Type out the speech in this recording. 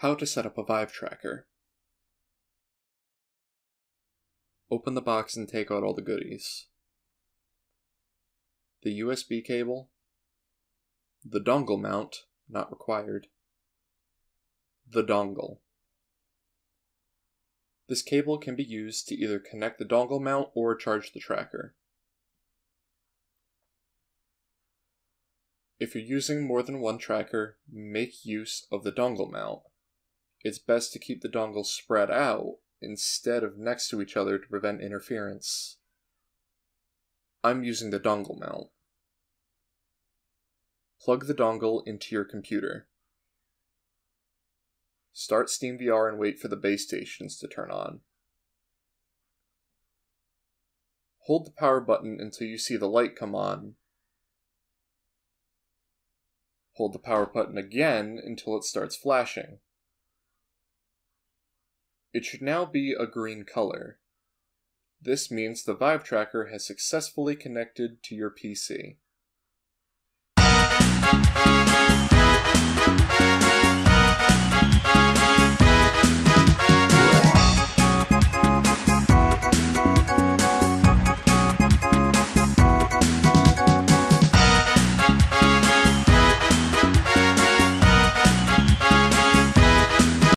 How to set up a Vive tracker. Open the box and take out all the goodies. The USB cable, the dongle mount, not required, the dongle. This cable can be used to either connect the dongle mount or charge the tracker. If you're using more than one tracker, make use of the dongle mount. It's best to keep the dongles spread out instead of next to each other to prevent interference. I'm using the dongle mount. Plug the dongle into your computer. Start SteamVR and wait for the base stations to turn on. Hold the power button until you see the light come on. Hold the power button again until it starts flashing. It should now be a green color. This means the Vive tracker has successfully connected to your PC.